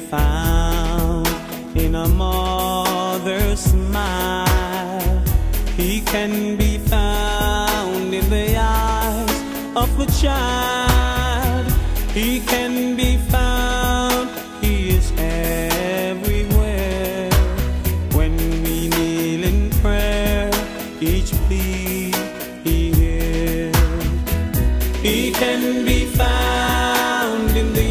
found in a mother's smile. He can be found in the eyes of a child. He can be found, He is everywhere. When we kneel in prayer, each plea He hears. He can be found in the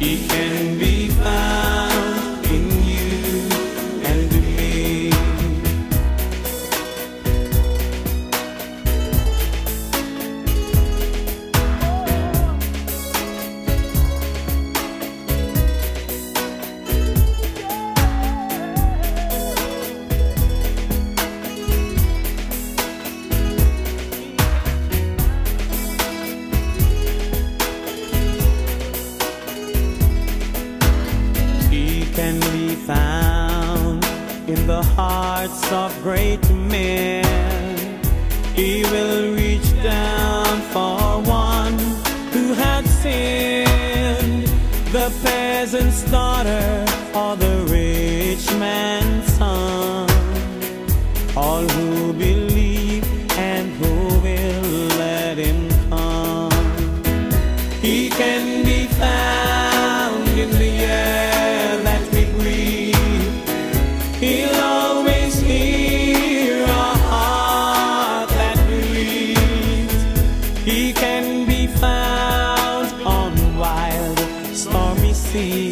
He can be can be found in the hearts of great men. He will reach down for one who had sinned, the peasant's daughter or the rich see